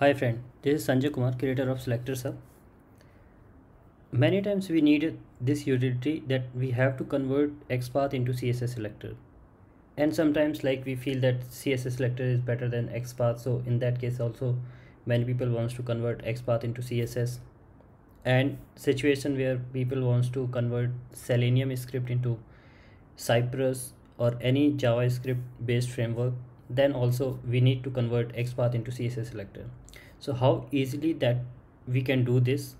Hi friend, this is Sanjay Kumar, creator of Selectors Hub. Many times we need this utility that we have to convert XPath into CSS selector. And sometimes like we feel that CSS selector is better than XPath. So in that case also many people wants to convert XPath into CSS. And situation where people wants to convert Selenium script into Cypress or any JavaScript based framework then also we need to convert XPath into CSS selector. So how easily that we can do this?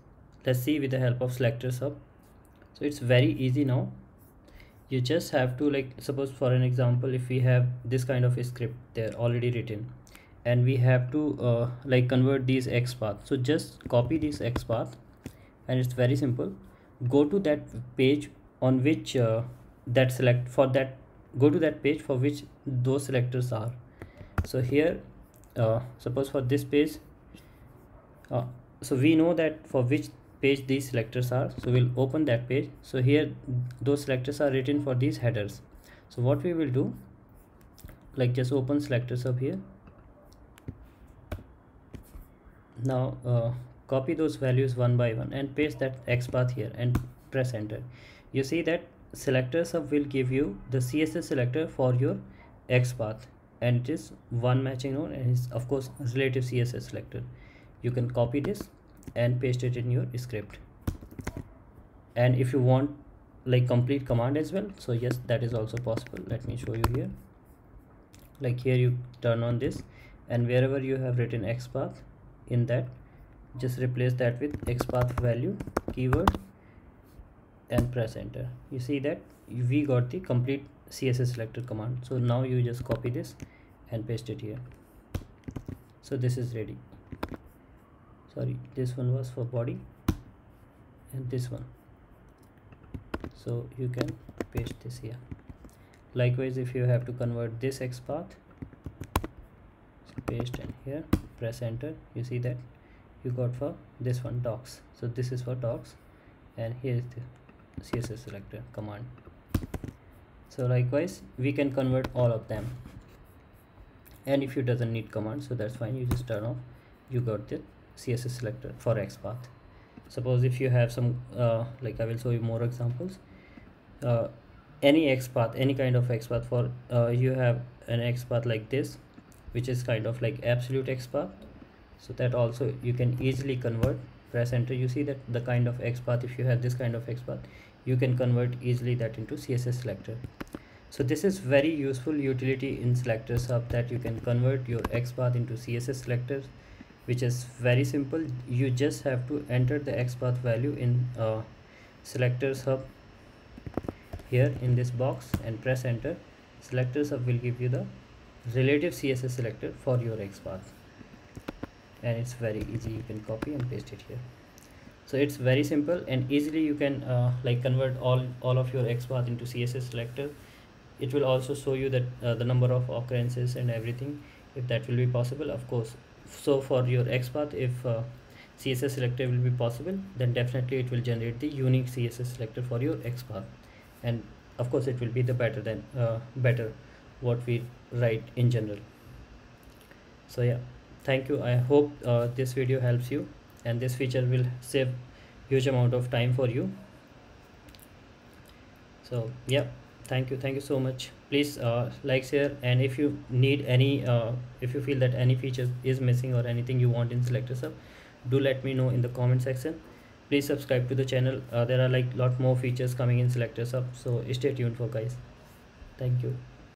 Let's see with the help of selectors hub. So it's very easy now. You just have to like suppose for an example if we have this kind of a script there already written and we have to uh, like convert these XPath. So just copy this XPath and it's very simple. Go to that page on which uh, that select for that go to that page for which those selectors are so here uh, suppose for this page uh, so we know that for which page these selectors are. So we'll open that page. So here those selectors are written for these headers. So what we will do like just open selectors hub here. Now uh, copy those values one by one and paste that XPath here and press enter. You see that selectors hub will give you the css selector for your xpath and it is one matching node and it's of course relative css selector you can copy this and paste it in your script. And if you want like complete command as well so yes that is also possible. Let me show you here. Like here you turn on this and wherever you have written xpath in that just replace that with xpath value keyword and press enter. You see that? We got the complete css selector command. So now you just copy this and paste it here. So this is ready sorry this one was for body and this one. So you can paste this here. Likewise if you have to convert this xpath so paste and here press enter. You see that? You got for this one docs. So this is for docs. And here is the css selector command. So likewise we can convert all of them. And if you doesn't need command so that's fine. You just turn off. You got the css selector for xpath. Suppose if you have some uh, like i will show you more examples. Uh, any xpath any kind of xpath for uh, you have an xpath like this which is kind of like absolute xpath. So that also you can easily convert. Press enter you see that the kind of xpath if you have this kind of xpath you can convert easily that into css selector. So this is very useful utility in selectors hub that you can convert your xpath into css selectors which is very simple. You just have to enter the xpath value in uh, selectors hub here in this box and press enter. Selectors hub will give you the relative css selector for your xpath and it's very easy. You can copy and paste it here. So it's very simple and easily you can uh, like convert all all of your xpath into css selector. It will also show you that uh, the number of occurrences and everything if that will be possible. Of course so for your xpath if uh, css selector will be possible then definitely it will generate the unique css selector for your xpath and of course it will be the better than uh, better what we write in general. So yeah. Thank you. I hope uh, this video helps you and this feature will save huge amount of time for you. So yeah thank you thank you so much. Please uh, like share and if you need any uh, if you feel that any feature is missing or anything you want in selectors hub do let me know in the comment section. Please subscribe to the channel. Uh, there are like lot more features coming in selectors hub so stay tuned for guys. Thank you